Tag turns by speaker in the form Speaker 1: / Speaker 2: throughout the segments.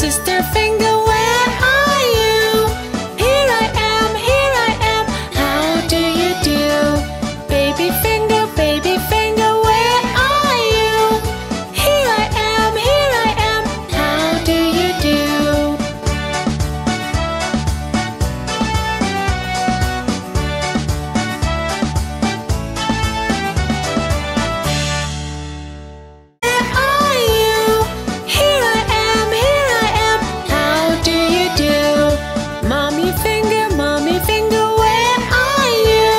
Speaker 1: sister finger. finger, mommy finger, where are you?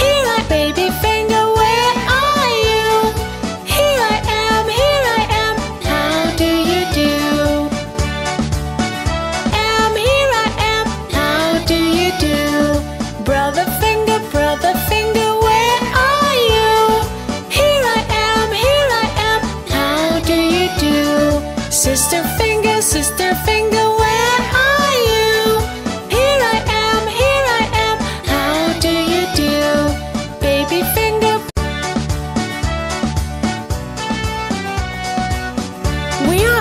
Speaker 1: Here I baby finger, where are you? Here I am, here I am, how do you do? Am, here I am, how do you do? Brother finger, brother finger, where are you? Here I am, here I am, how do you do? Sister finger, sister finger. We are